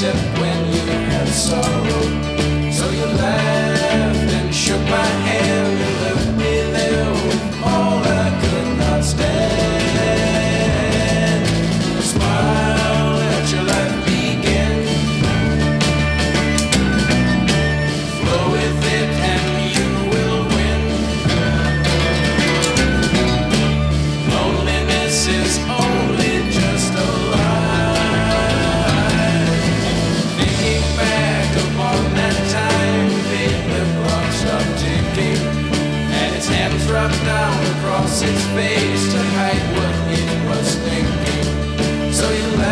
Listen. across his face to hide what it was thinking. So he left.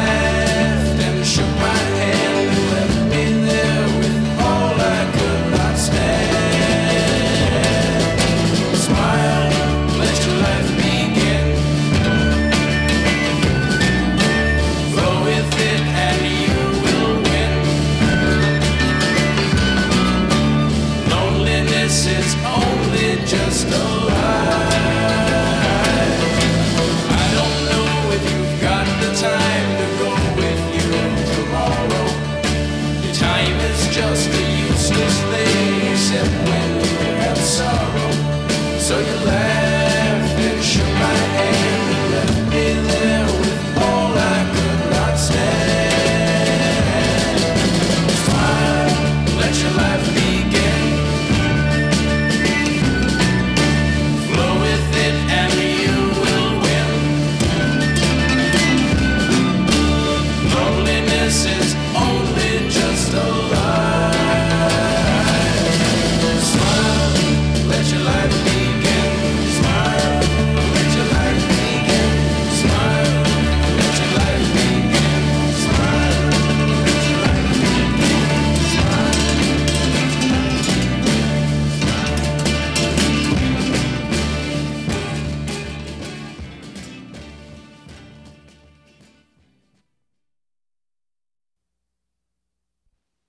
things said.